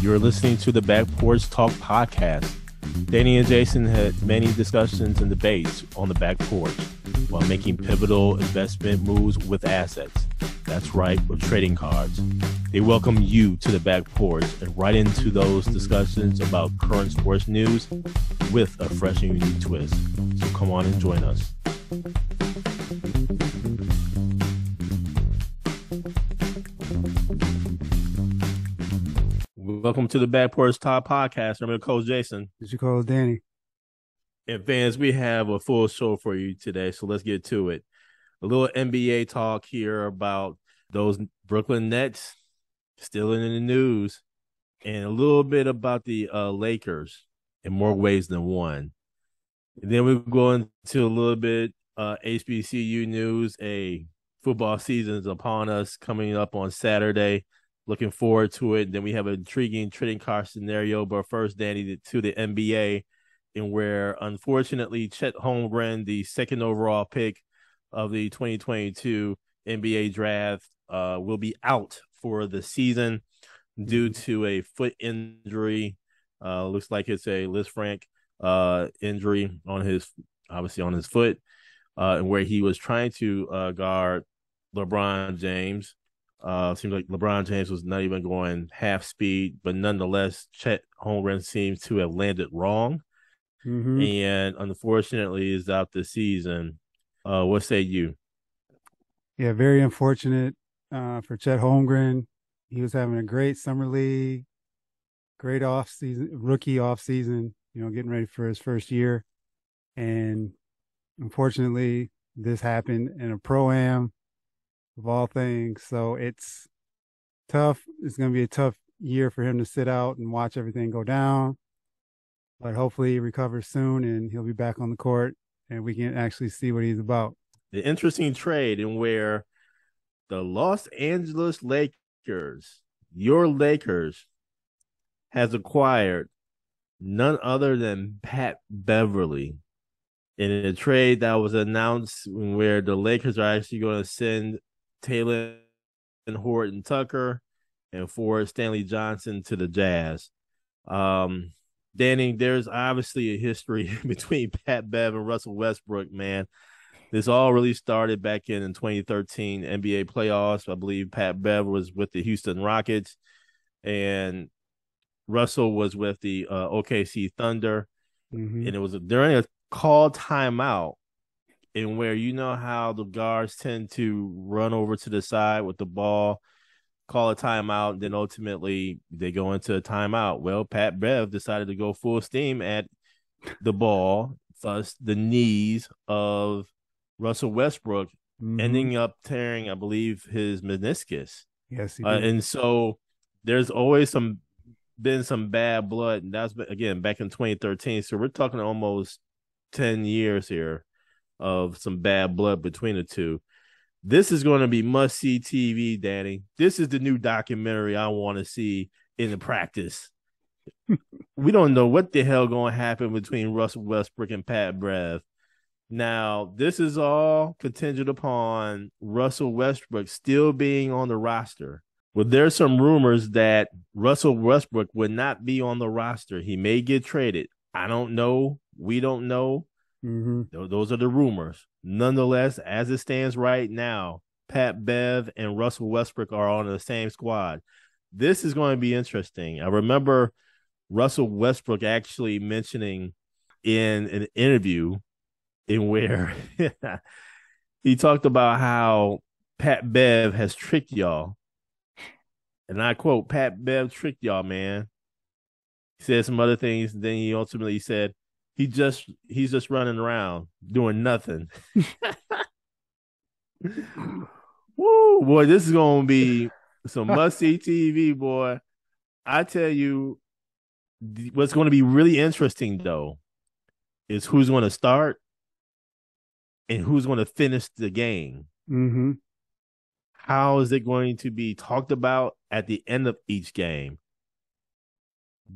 You're listening to the Back Porch Talk podcast. Danny and Jason had many discussions and debates on the back porch while making pivotal investment moves with assets. That's right, with trading cards. They welcome you to the back porch and right into those discussions about current sports news with a fresh and unique twist. So come on and join us. Welcome to the Back Porch Talk Podcast. I'm your coach Jason. It's your coach Danny. And fans, we have a full show for you today, so let's get to it. A little NBA talk here about those Brooklyn Nets still in the news, and a little bit about the uh, Lakers in more ways than one. And then we go into a little bit uh, HBCU news. A football season is upon us coming up on Saturday. Looking forward to it. Then we have an intriguing trading card scenario. But first, Danny, to the NBA, and where unfortunately Chet Holmgren, the second overall pick of the 2022 NBA draft, uh, will be out for the season due mm-hmm. to a foot injury. Uh, looks like it's a Lisfranc uh, injury on his, obviously on his foot, uh, and where he was trying to uh, guard LeBron James. Uh, seems like LeBron James was not even going half speed, but nonetheless, Chet Holmgren seems to have landed wrong, mm-hmm. and unfortunately is out this season. Uh, what say you? Yeah, very unfortunate uh, for Chet Holmgren. He was having a great summer league, great off season, rookie off season. You know, getting ready for his first year, and unfortunately, this happened in a pro am of all things. So it's tough. It's going to be a tough year for him to sit out and watch everything go down. But hopefully he recovers soon and he'll be back on the court and we can actually see what he's about. The interesting trade in where the Los Angeles Lakers, your Lakers, has acquired none other than Pat Beverly in a trade that was announced where the Lakers are actually going to send Talen Horton Tucker and for Stanley Johnson to the Jazz. Um, Danny, there's obviously a history between Pat Bev and Russell Westbrook, man. This all really started back in, in 2013 NBA playoffs. I believe Pat Bev was with the Houston Rockets and Russell was with the uh, OKC Thunder. Mm-hmm. And it was during a call timeout and where you know how the guards tend to run over to the side with the ball, call a timeout, and then ultimately they go into a timeout. Well, Pat Bev decided to go full steam at the ball, thus the knees of Russell Westbrook, mm-hmm. ending up tearing, I believe, his meniscus. Yes, uh, and so there's always some been some bad blood, and that's again back in 2013. So we're talking almost 10 years here of some bad blood between the two. This is going to be must see TV, Danny. This is the new documentary I want to see in the practice. we don't know what the hell going to happen between Russell Westbrook and Pat Bev. Now, this is all contingent upon Russell Westbrook still being on the roster. Well, there's some rumors that Russell Westbrook would not be on the roster. He may get traded. I don't know. We don't know. Mm-hmm. Those are the rumors. Nonetheless, as it stands right now, Pat Bev and Russell Westbrook are on the same squad. This is going to be interesting. I remember Russell Westbrook actually mentioning in an interview in where he talked about how Pat Bev has tricked y'all. And I quote, Pat Bev tricked y'all, man. He said some other things. Then he ultimately said, he just he's just running around doing nothing. Woo, boy, this is gonna be some must see TV, boy. I tell you, what's going to be really interesting though is who's going to start and who's going to finish the game. Mm-hmm. How is it going to be talked about at the end of each game?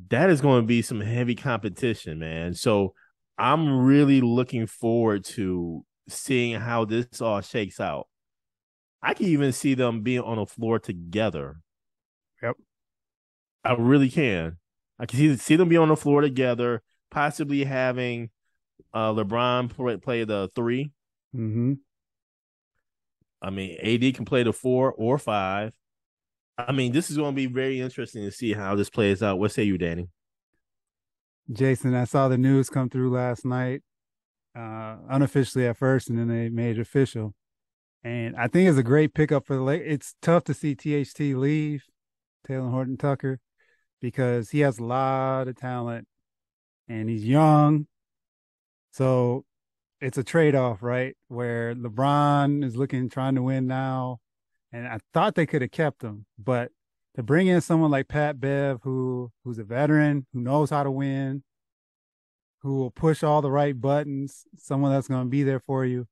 That is going to be some heavy competition, man. So I'm really looking forward to seeing how this all shakes out. I can even see them being on the floor together. Yep. I really can. I can see, see them be on the floor together, possibly having uh, LeBron play, play the 3 Mm-hmm. I mean, AD can play the four or five. I mean, this is going to be very interesting to see how this plays out. What say you, Danny? Jason, I saw the news come through last night, uh, unofficially at first, and then they made it official. And I think it's a great pickup for the late. It's tough to see THT leave, Talen Horton Tucker, because he has a lot of talent and he's young. So it's a trade off, right? Where LeBron is looking, trying to win now. And I thought they could have kept him, but to bring in someone like Pat Bev, who who's a veteran, who knows how to win, who will push all the right buttons, someone that's going to be there for you.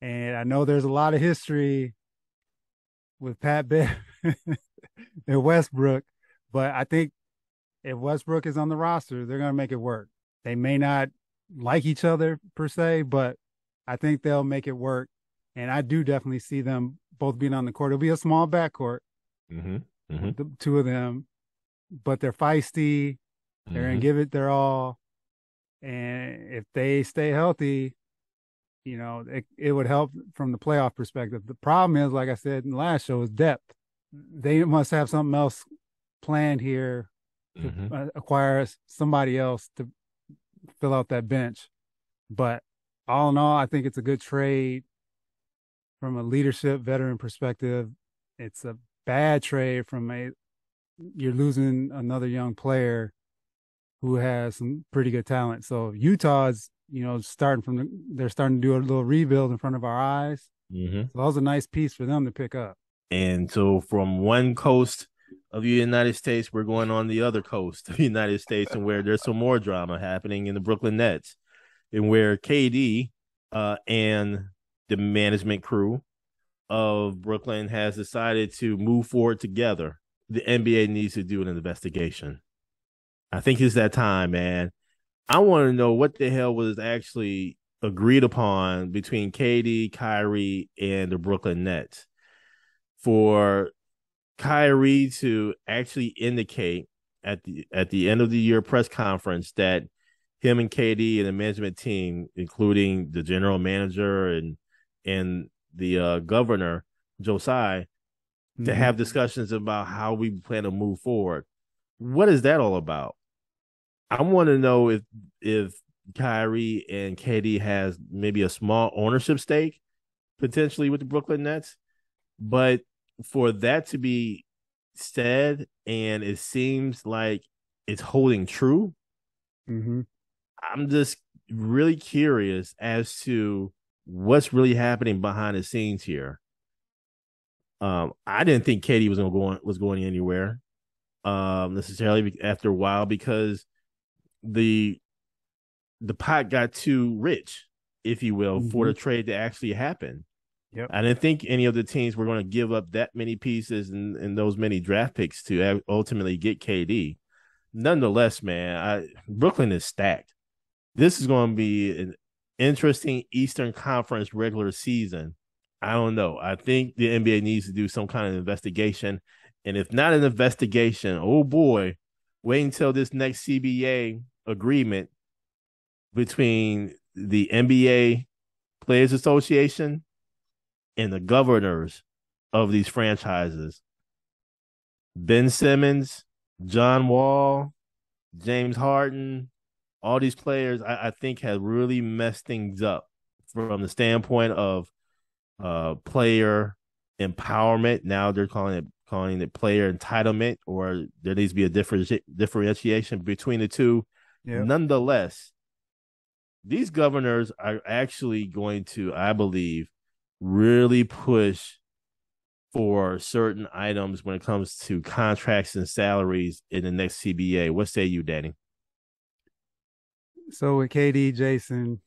And I know there's a lot of history with Pat Bev and Westbrook, but I think if Westbrook is on the roster, they're going to make it work. They may not like each other per se, but I think they'll make it work. And I do definitely see them both being on the court. It'll be a small backcourt, mm-hmm. Mm-hmm. the two of them, but they're feisty. They're Mm-hmm. gonna give it their all, and if they stay healthy, you know, it it would help from the playoff perspective. The problem is, like I said in the last show, is depth. They must have something else planned here to Mhm. uh, acquire somebody else to fill out that bench. But all in all, I think it's a good trade from a leadership veteran perspective. It's a bad trade from a you're losing another young player who has some pretty good talent. So Utah's, you know, starting from the, they're starting to do a little rebuild in front of our eyes. Mhm. So that was a nice piece for them to pick up. And so from one coast of the United States, we're going on the other coast of the United States, and where there's some more drama happening in the Brooklyn Nets, and where KD uh, and the management crew of Brooklyn has decided to move forward together. The NBA needs to do an investigation. I think it's that time, man. I want to know what the hell was actually agreed upon between KD, Kyrie, and the Brooklyn Nets for Kyrie to actually indicate at the at the end of the year press conference that him and KD and the management team, including the general manager and and the uh, governor Joe Tsai, to Mhm. have discussions about how we plan to move forward. What is that all about? I want to know if if Kyrie and KD has maybe a small ownership stake potentially with the Brooklyn Nets, but for that to be said and it seems like it's holding true, Mhm. I'm just really curious as to what's really happening behind the scenes here. Um, I didn't think KD was going go was going anywhere, um, necessarily after a while because the the pot got too rich, if you will, for the trade to actually happen. Yep. I didn't think any of the teams were going to give up that many pieces and, and those many draft picks to ultimately get KD. Nonetheless, man, I, Brooklyn is stacked. This is going to be an interesting Eastern Conference regular season. I don't know. I think the NBA needs to do some kind of investigation. And if not an investigation, oh boy, wait until this next CBA agreement between the NBA Players Association and the governors of these franchises. Ben Simmons, John Wall, James Harden, all these players, I, I think, have really messed things up from the standpoint of uh, player empowerment. Now they're calling it calling it player entitlement, or there needs to be a different differentiation between the two. Yep. Nonetheless, these governors are actually going to, I believe, really push for certain items when it comes to contracts and salaries in the next CBA. What say you, Danny? So with KD, Jason,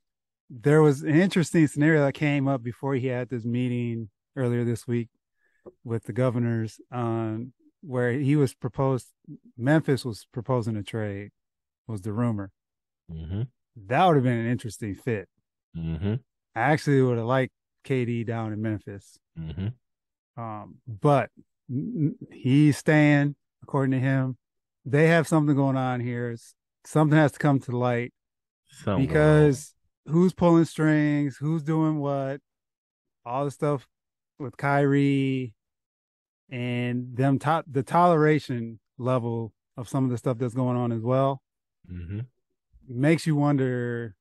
there was an interesting scenario that came up before he had this meeting earlier this week with the governors, um, where he was proposed. Memphis was proposing a trade. Was the rumor Mm-hmm. that would have been an interesting fit? Mm-hmm. I actually would have liked KD down in Memphis, Mm-hmm. um, but he's staying according to him. they have something going on here. Something has to come to light Something because who's pulling strings, who's doing what, all the stuff with Kyrie and them to- the toleration level of some of the stuff that's going on as well hmm makes you wonder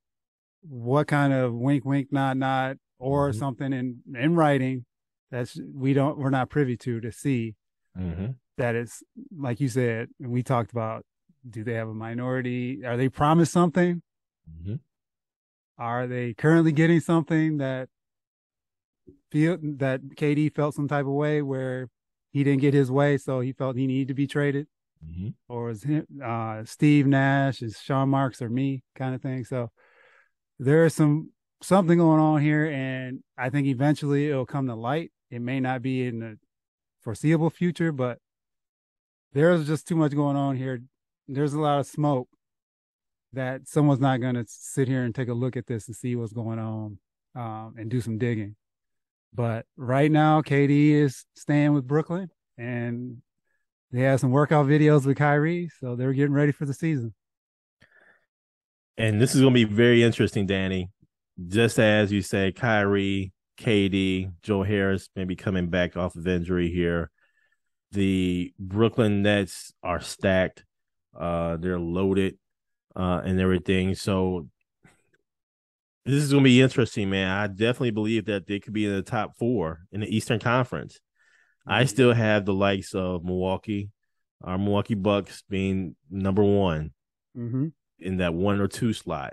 what kind of wink wink nod nod or Mhm. something in in writing that's we don't we're not privy to to see hmm that it's like you said and we talked about do they have a minority? Are they promised something hmm are they currently getting something that feel that KD felt some type of way where he didn't get his way so he felt he needed to be traded hmm or is him, uh, Steve Nash, is Sean Marks, or me kind of thing. So there is some something going on here, and I think eventually it'll come to light. It may not be in the foreseeable future, but there's just too much going on here. There's a lot of smoke that someone's not going to sit here and take a look at this and see what's going on um, and do some digging. But right now, KD is staying with Brooklyn, and they have some workout videos with Kyrie, so they're getting ready for the season. And this is going to be very interesting, Danny. Just as you say, Kyrie, KD, Joe Harris maybe coming back off of injury here. The Brooklyn Nets are stacked. Uh, they're loaded uh, and everything. So this is going to be interesting, man. I definitely believe that they could be in the top four in the Eastern Conference. I still have the likes of Milwaukee, our Milwaukee Bucks being number one Mm-hmm. in that one or two slot.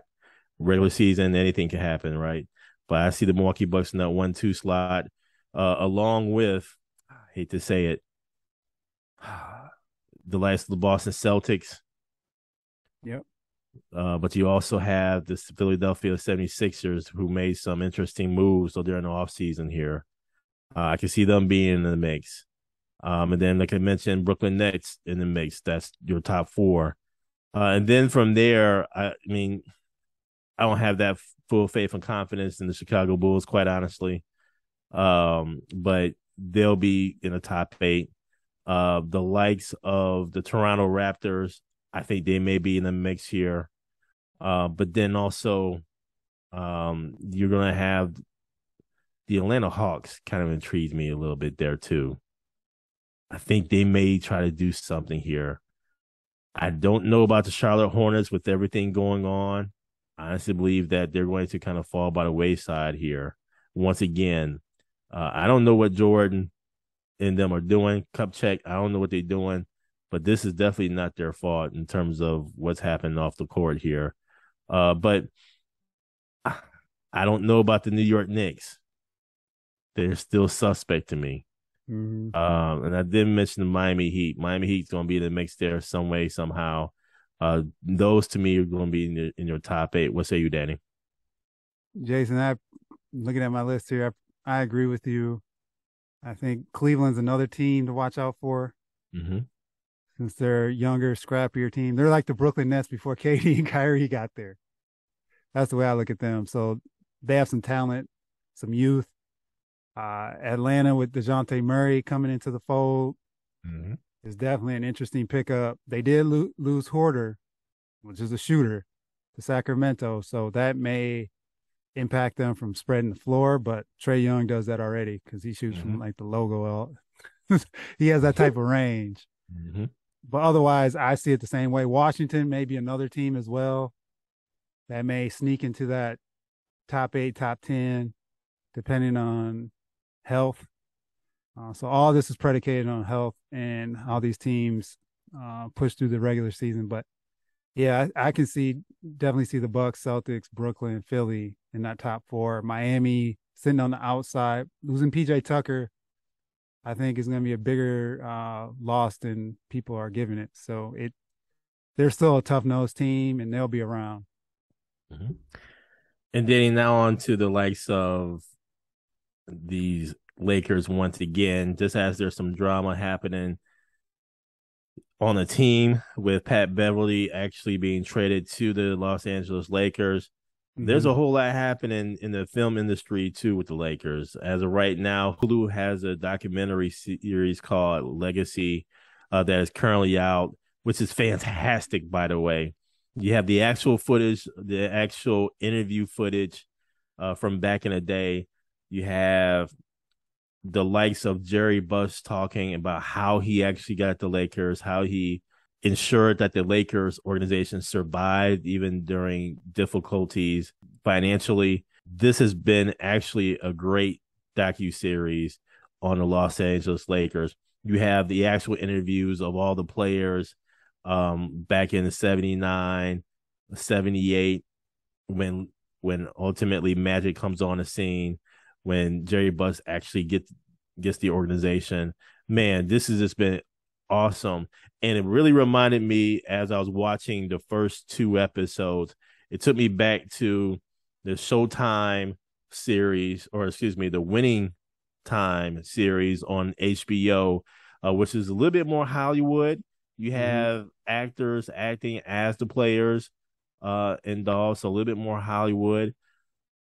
Regular season, anything can happen, right? But I see the Milwaukee Bucks in that one two slot, uh, along with, I hate to say it, the last of the Boston Celtics. Yep. Uh, but you also have the Philadelphia 76ers who made some interesting moves during the offseason here. Uh, I can see them being in the mix. Um, and then, like I mentioned, Brooklyn Nets in the mix. That's your top four. Uh, and then from there, I, I mean, I don't have that full faith and confidence in the Chicago Bulls, quite honestly. Um, but they'll be in the top eight. Uh, the likes of the Toronto Raptors, I think they may be in the mix here. Uh, but then also, um, you're gonna have the Atlanta Hawks. Kind of intrigues me a little bit there too. I think they may try to do something here. I don't know about the Charlotte Hornets with everything going on. I honestly believe that they're going to kind of fall by the wayside here. Once again, uh, I don't know what Jordan and them are doing. Cup check. I don't know what they're doing, but this is definitely not their fault in terms of what's happening off the court here. Uh, but I don't know about the New York Knicks. They're still suspect to me. Mm-hmm. Um, and I didn't mention the Miami Heat. Miami Heat's going to be in the mix there some way, somehow. Uh, those to me are going to be in your, in your top eight. What say you, Danny? Jason, I looking at my list here. I, I agree with you. I think Cleveland's another team to watch out for Mm-hmm. Since they're younger, scrappier team. They're like the Brooklyn Nets before KD and Kyrie got there. That's the way I look at them. So they have some talent, some youth. Uh, Atlanta with Dejounte Murray coming into the fold Mm-hmm. is definitely an interesting pickup. They did lo- lose Huerter, which is a shooter, to Sacramento. So that may impact them from spreading the floor, but Trae Young does that already because he shoots from Mhm. like the logo out. he has that type of range. Mm-hmm. But otherwise, I see it the same way. Washington may be another team as well that may sneak into that top eight, top 10, depending on health. Uh, so all this is predicated on health and how these teams uh, push through the regular season. But yeah, I, I can see definitely see the Bucks, Celtics, Brooklyn, Philly in that top four. Miami sitting on the outside, losing PJ Tucker. I think is going to be a bigger uh, loss than people are giving it. So it, they're still a tough nosed team, and they'll be around. Mm-hmm. And then now on to the likes of these Lakers once again, just as there's some drama happening on the team with Pat Beverly actually being traded to the Los Angeles Lakers. There's a whole lot happening in the film industry too with the Lakers. As of right now, Hulu has a documentary series called Legacy uh, that is currently out. which is fantastic, by the way. You have the actual footage, the actual interview footage uh, from back in the day. You have the likes of Jerry Buss talking about how he actually got the Lakers, how he ensured that the Lakers organization survived even during difficulties financially. This has been actually a great docu series on the Los Angeles Lakers. You have the actual interviews of all the players um, back in 79, 78 when when ultimately Magic comes on the scene, when Jerry Buss actually gets gets the organization. Man, this has just been awesome. And it really reminded me as I was watching the first two episodes, it took me back to the Showtime series, or excuse me, the Winning Time series on HBO, uh, which is a little bit more Hollywood. You mm-hmm. have mm-hmm. actors acting as the players uh, involved, so a little bit more Hollywood.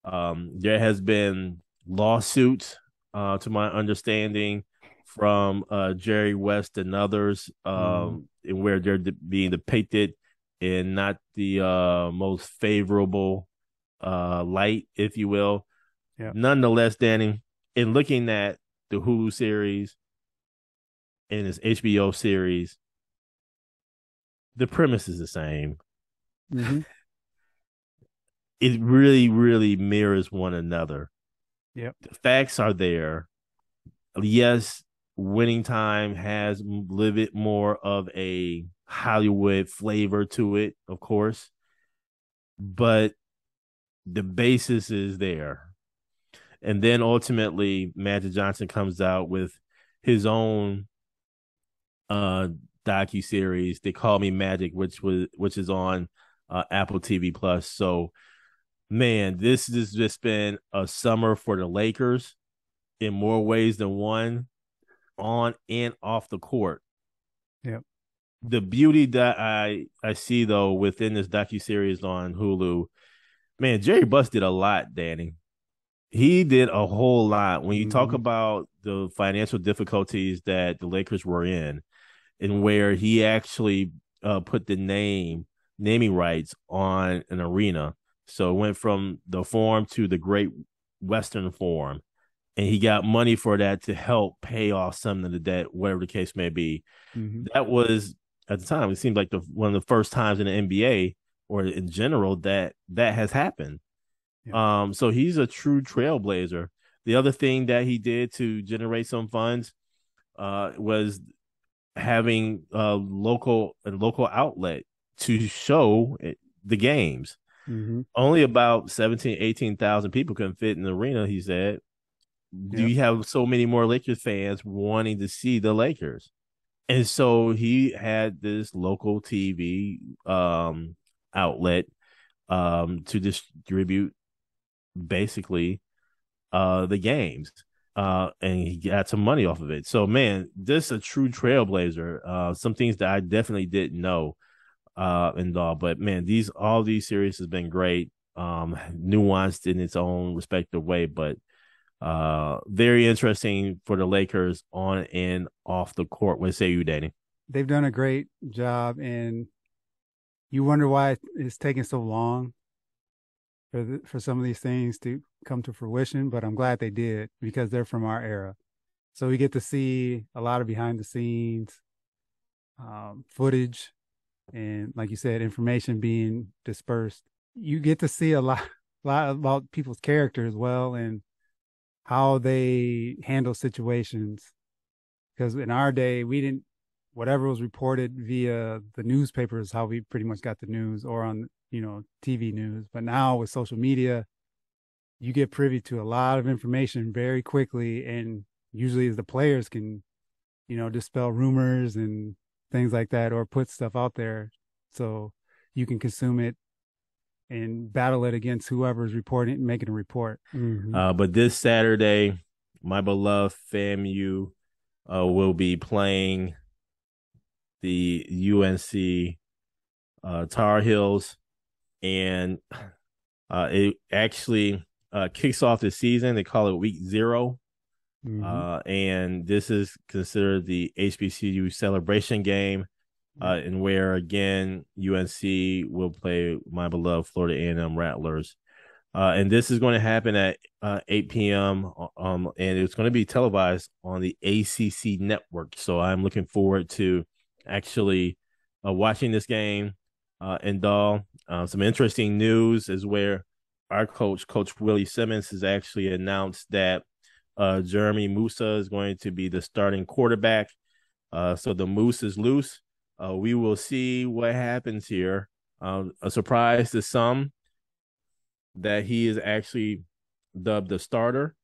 Um, there has been lawsuits, uh, to my understanding, from uh, Jerry West and others, um, mm. where they're being depicted in not the uh, most favorable uh, light, if you will. Yeah. Nonetheless, Danny, in looking at the Hulu series and this HBO series, the premise is the same. Mm-hmm. it really, really mirrors one another. Yep. The facts are there. Yes, winning time has a little bit more of a Hollywood flavor to it, of course. But the basis is there. And then ultimately Magic Johnson comes out with his own uh docu series. They call me Magic, which was which is on uh, Apple TV Plus. So, man, this has just been a summer for the Lakers in more ways than one, on and off the court. Yep. The beauty that I I see though within this docu series on Hulu, man, Jerry Buss did a lot, Danny. He did a whole lot. When you mm-hmm. talk about the financial difficulties that the Lakers were in, and where he actually uh, put the name naming rights on an arena. So it went from the Forum to the Great Western Forum, and he got money for that to help pay off some of the debt, whatever the case may be. Mm-hmm. That was at the time. It seemed like the one of the first times in the NBA or in general that that has happened. Yeah. Um, so he's a true trailblazer. The other thing that he did to generate some funds uh, was having a local a local outlet to show the games. Mm-hmm. Only about 17, 18,000 people can fit in the arena, he said. Do you have so many more Lakers fans wanting to see the Lakers? And so he had this local TV um, outlet um, to distribute basically uh, the games. Uh, and he got some money off of it. So, man, this is a true trailblazer. Uh, some things that I definitely didn't know uh and all. But man, these all these series has been great, um, nuanced in its own respective way, but uh very interesting for the Lakers on and off the court. What say you, Danny? They've done a great job and you wonder why it's taking so long for the, for some of these things to come to fruition, but I'm glad they did because they're from our era. So we get to see a lot of behind the scenes um, footage and like you said, information being dispersed. You get to see a lot, a lot about people's character as well and how they handle situations. Because in our day, we didn't, whatever was reported via the newspapers, how we pretty much got the news or on, you know, TV news. But now with social media, you get privy to a lot of information very quickly. And usually the players can, you know, dispel rumors and things like that, or put stuff out there so you can consume it and battle it against whoever's reporting and making a report. Mm-hmm. Uh, but this Saturday, my beloved FAMU uh, will be playing the UNC uh, Tar Heels, and uh, it actually uh, kicks off the season. They call it Week 0 mm-hmm. Uh, and this is considered the HBCU celebration game. Uh, and where again UNC will play my beloved Florida A&M Rattlers. Uh, and this is going to happen at uh, 8 p.m. Um, and it's going to be televised on the ACC network. So I'm looking forward to actually uh, watching this game uh, in Doll. Uh, some interesting news is where our coach, Coach Willie Simmons, has actually announced that uh, Jeremy Moussa is going to be the starting quarterback. Uh, so the moose is loose. Uh, we will see what happens here. Um, a surprise to some that he is actually dubbed the starter.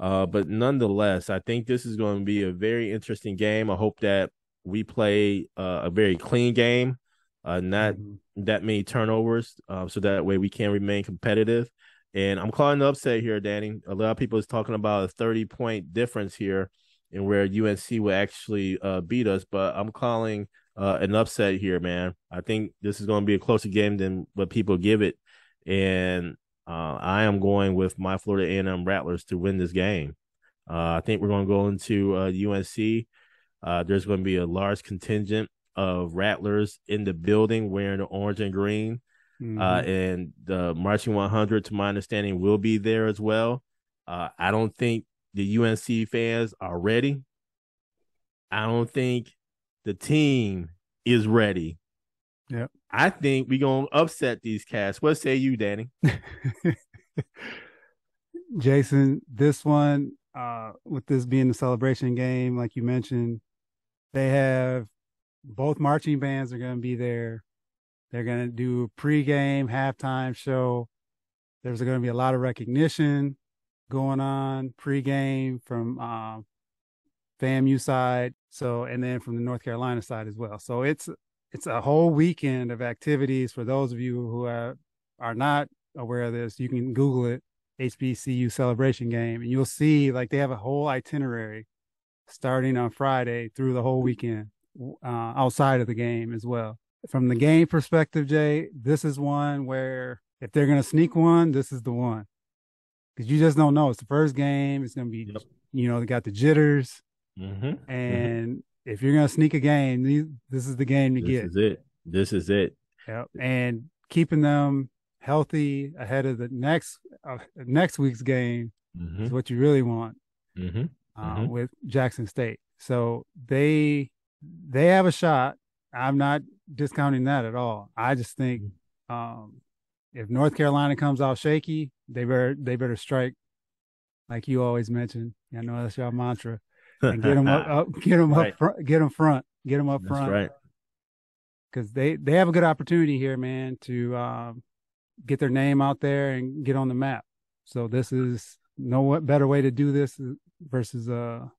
Uh, but nonetheless, I think this is going to be a very interesting game. I hope that we play uh, a very clean game, uh, not mm-hmm. that many turnovers, uh, so that way we can remain competitive. And I'm calling the upset here, Danny. A lot of people is talking about a 30 point difference here and where UNC will actually uh, beat us, but I'm calling uh, an upset here, man. I think this is going to be a closer game than what people give it, and uh, I am going with my Florida A&M Rattlers to win this game. Uh, I think we're going to go into UNC. Uh, uh, there's going to be a large contingent of Rattlers in the building wearing the orange and green. Mm-hmm. and the Marching 100, to my understanding, will be there as well. I don't think the UNC fans are ready. I don't think the team is ready. Yeah. I think we're gonna upset these cats. What say you, Danny? Jason, this one, uh, with this being the celebration game, like you mentioned, they have both marching bands are gonna be there. They're gonna do a pregame, halftime show. There's gonna be a lot of recognition going on pregame from um, FAMU side. So, and then from the North Carolina side as well. So it's it's a whole weekend of activities for those of you who are, are not aware of this. You can Google it, HBCU celebration game, and you'll see like they have a whole itinerary starting on Friday through the whole weekend uh, outside of the game as well. From the game perspective, Jay, this is one where if they're going to sneak one, this is the one because you just don't know. It's the first game. It's gonna be, yep. you know, they got the jitters, mm-hmm. mm-hmm. and mm-hmm. if you're gonna sneak a game, this is the game to this get. This is it. This is it. Yep. And keeping them healthy ahead of the next uh, next week's game mm-hmm. is what you really want mm-hmm. uh, mm-hmm. with Jackson State. So they they have a shot. I'm not discounting that at all. I just think um, if North Carolina comes out shaky, they better they better strike, like you always mention. I know that's your mantra, and get them up, up get them right. up front, get them front, get them up that's front. Right. Because they they have a good opportunity here, man, to um, get their name out there and get on the map. So this is no better way to do this versus a,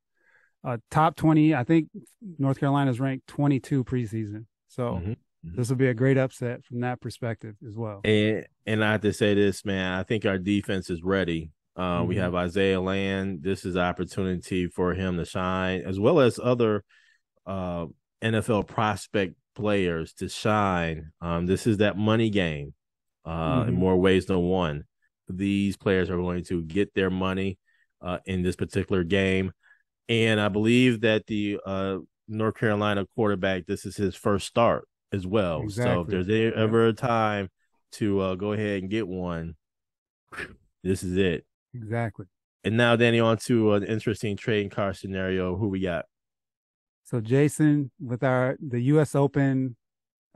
a top twenty. I think North Carolina's ranked twenty two preseason. So. Mm-hmm Mm-hmm. this will be a great upset from that perspective as well. And and I have to say this, man. I think our defense is ready. Uh, mm-hmm. We have Isaiah Land. This is opportunity for him to shine, as well as other uh, NFL prospect players to shine. Um, this is that money game uh, mm-hmm. in more ways than one. These players are going to get their money uh, in this particular game, and I believe that the uh, North Carolina quarterback. This is his first start as well. Exactly. So if there's ever a time to uh, go ahead and get one, this is it. Exactly. And now, Danny, on to an interesting trading card scenario. Who we got? So, Jason, with our the U.S. Open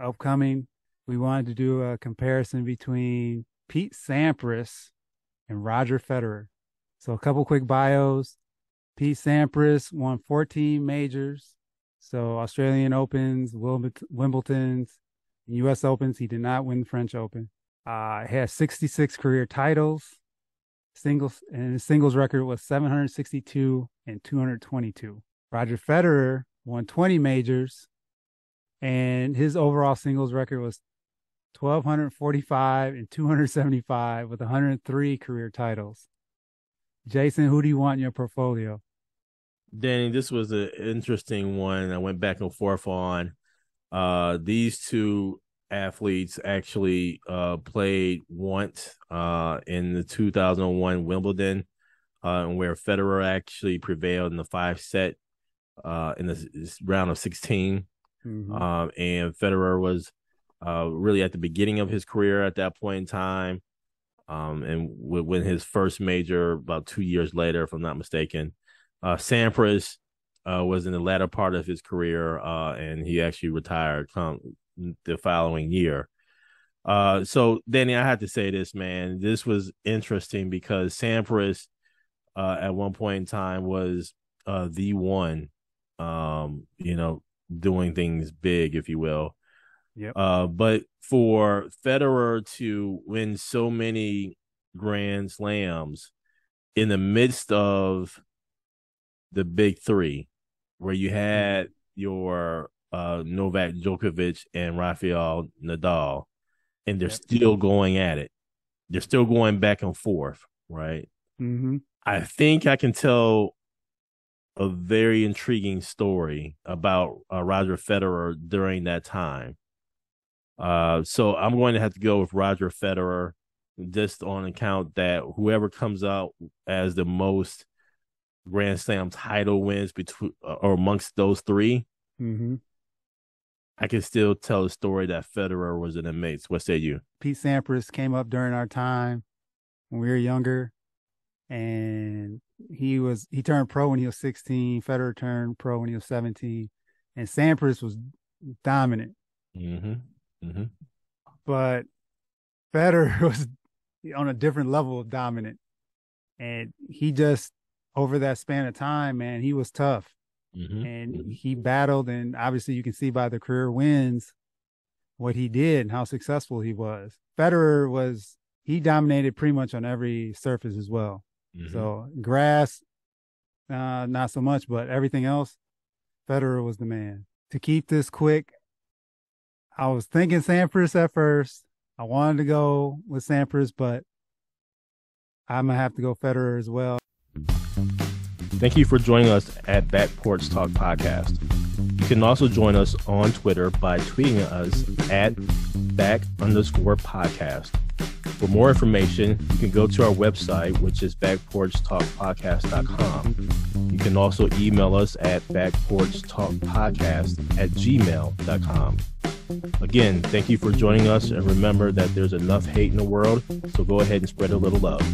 upcoming, we wanted to do a comparison between Pete Sampras and Roger Federer. So, a couple quick bios. Pete Sampras won 14 majors, so Australian Opens, Wimbledon's, U.S. Opens. He did not win French Open. Uh, he has 66 career titles. Singles and his singles record was 762 and 222. Roger Federer won 20 majors, and his overall singles record was 1245 and 275 with 103 career titles. Jason, who do you want in your portfolio? Danny, this was an interesting one. I went back and forth on. Uh, these two athletes actually uh, played once uh, in the 2001 Wimbledon, uh, where Federer actually prevailed in the five set uh, in the round of 16. Mm-hmm. Um, and Federer was uh, really at the beginning of his career at that point in time. Um, and w- when his first major about two years later, if I'm not mistaken, uh, Sampras uh, was in the latter part of his career, uh, and he actually retired come the following year. Uh, so Danny, I had to say this, man. This was interesting because Sampras, uh, at one point in time was uh, the one, um, you know, doing things big, if you will. Yep. Uh, but for Federer to win so many Grand Slams in the midst of the big three, where you mm-hmm. had your uh, Novak Djokovic and Rafael Nadal, and they're yep. still going at it. They're still going back and forth, right? Mm-hmm. I think I can tell a very intriguing story about uh, Roger Federer during that time. Uh, so I'm going to have to go with Roger Federer just on account that whoever comes out as the most Grand Slam title wins between uh, or amongst those 3 mm-hmm. I can still tell the story that Federer was in the mix. What say you? Pete Sampras came up during our time when we were younger, and he was he turned pro when he was 16. Federer turned pro when he was 17, and Sampras was dominant. Mm-hmm. Mm-hmm. But Federer was on a different level of dominant, and he just over that span of time, man, he was tough. Mm-hmm. And mm-hmm. he battled, and obviously you can see by the career wins what he did and how successful he was. Federer was he dominated pretty much on every surface as well. Mm-hmm. So grass, uh, not so much, but everything else, Federer was the man. To keep this quick, I was thinking Sampras at first. I wanted to go with Sampras, but I'm gonna have to go Federer as well. Thank you for joining us at Back Porch Talk Podcast. You can also join us on Twitter by tweeting us at back underscore podcast. For more information, you can go to our website, which is backporchtalkpodcast.com. You can also email us at backporchtalkpodcast at gmail.com. Again, thank you for joining us, and remember that there's enough hate in the world, so go ahead and spread a little love.